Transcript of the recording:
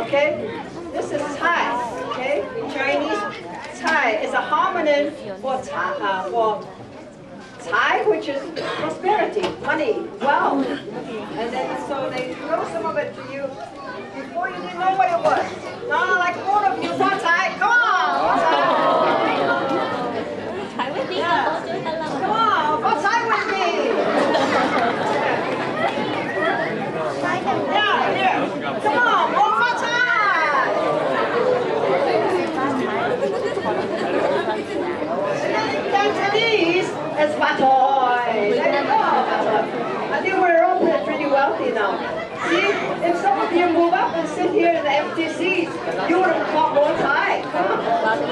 okay? This is Cai, okay? In Chinese, Cai is a homonym for, ta, uh, for which is prosperity, money, wealth. And then so they throw some of it to you before you didn't know what it was. Batoy. There you go, Batoy. I think we're all pretty- wealthy now. See, if some of you move up and sit here in the empty seats, you would have caught more Thai. Come on.